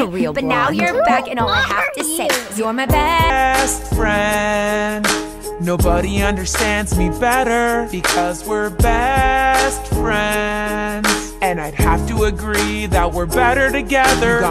a real But now you're back, and all I have to say is you're my best friend. Nobody understands me better because we're best friends. And I'd have to agree that we're better together.